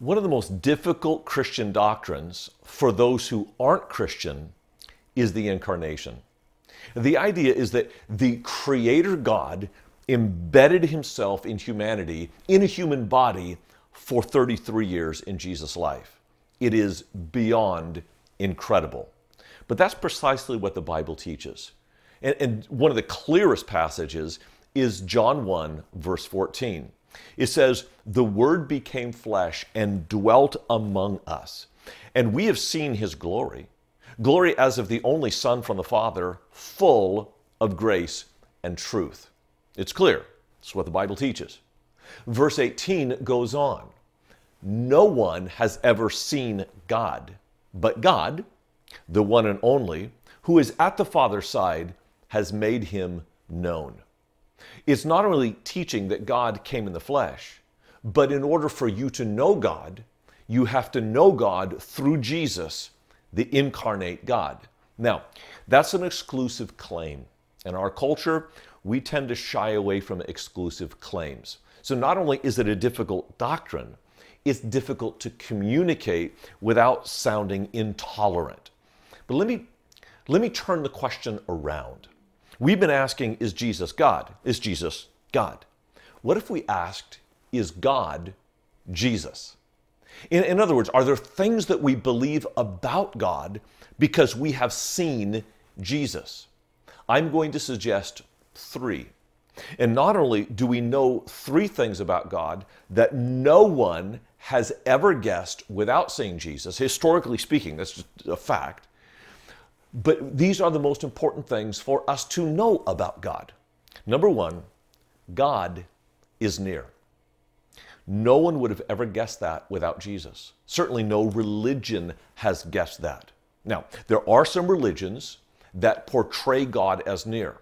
One of the most difficult Christian doctrines for those who aren't Christian is the incarnation. The idea is that the Creator God embedded himself in humanity, in a human body, for 33 years in Jesus' life. It is beyond incredible. But that's precisely what the Bible teaches. And, and, one of the clearest passages is John 1, verse 14. It says, The Word became flesh and dwelt among us, and we have seen his glory glory as of the only Son from the Father, full of grace and truth. It's clear. It's what the Bible teaches. Verse 18 goes on No one has ever seen God, but God, the one and only, who is at the Father's side, has made him known. It's not only teaching that God came in the flesh, but in order for you to know God, you have to know God through Jesus the incarnate God. Now, that's an exclusive claim. In our culture, we tend to shy away from exclusive claims. So not only is it a difficult doctrine, it's difficult to communicate without sounding intolerant. But let me, let me turn the question around. We've been asking, is Jesus God? Is Jesus God? What if we asked, is God Jesus? In, in other words, are there things that we believe about God because we have seen Jesus? I'm going to suggest three. And not only do we know three things about God that no one has ever guessed without seeing Jesus, historically speaking, that's just a fact, but these are the most important things for us to know about God. Number one, God is near. No one would have ever guessed that without Jesus. Certainly, no religion has guessed that. Now, there are some religions that portray God as near,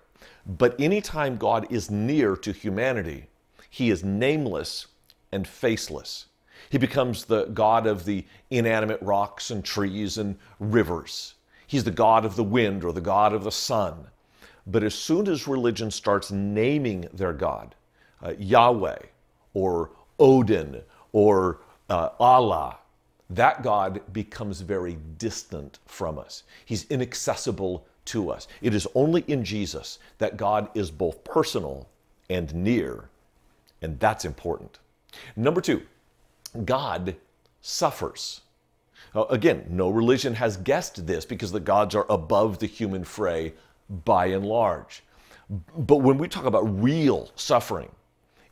but anytime God is near to humanity, he is nameless and faceless. He becomes the God of the inanimate rocks and trees and rivers. He's the God of the wind or the God of the sun. But as soon as religion starts naming their God, uh, Yahweh or Odin or uh, Allah, that God becomes very distant from us. He's inaccessible to us. It is only in Jesus that God is both personal and near, and that's important. Number two, God suffers. Again, no religion has guessed this because the gods are above the human fray by and large. But when we talk about real suffering,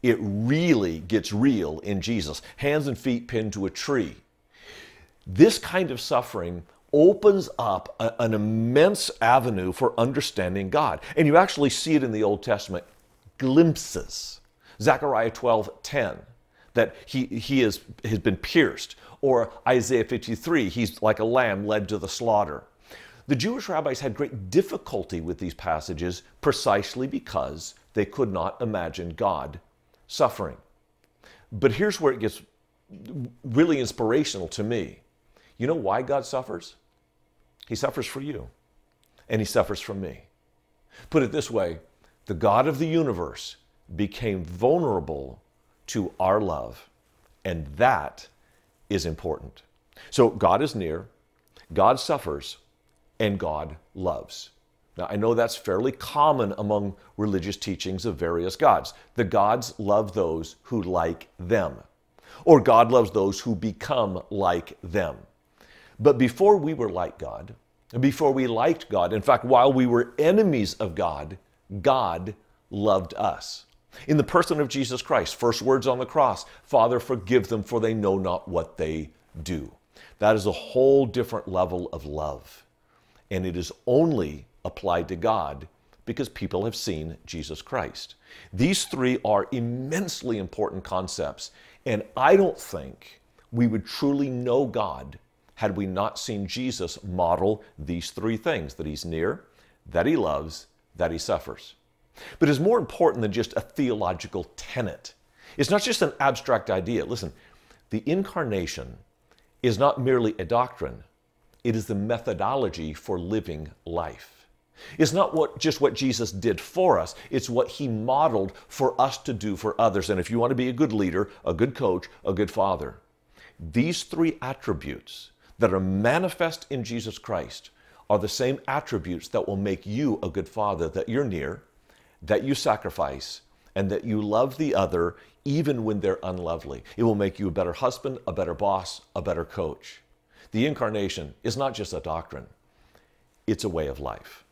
it really gets real in Jesus. Hands and feet pinned to a tree. This kind of suffering opens up a, an immense avenue for understanding God. And you actually see it in the Old Testament glimpses. Zechariah 12 10, that he, he is, has been pierced. Or Isaiah 53, he's like a lamb led to the slaughter. The Jewish rabbis had great difficulty with these passages precisely because they could not imagine God suffering. But here's where it gets really inspirational to me. You know why God suffers? He suffers for you, and He suffers for me. Put it this way the God of the universe became vulnerable to our love, and that is important. So God is near, God suffers, and God loves. Now, I know that's fairly common among religious teachings of various gods. The gods love those who like them, or God loves those who become like them. But before we were like God, before we liked God, in fact, while we were enemies of God, God loved us. In the person of Jesus Christ, first words on the cross Father, forgive them, for they know not what they do. That is a whole different level of love. And it is only applied to God because people have seen Jesus Christ. These three are immensely important concepts, and I don't think we would truly know God had we not seen Jesus model these three things that He's near, that He loves, that He suffers. But is more important than just a theological tenet. It's not just an abstract idea. Listen, the incarnation is not merely a doctrine, it is the methodology for living life. It's not what, just what Jesus did for us, it's what he modeled for us to do for others. And if you want to be a good leader, a good coach, a good father, these three attributes that are manifest in Jesus Christ are the same attributes that will make you a good father, that you're near, that you sacrifice, and that you love the other even when they're unlovely. It will make you a better husband, a better boss, a better coach. The incarnation is not just a doctrine, it's a way of life.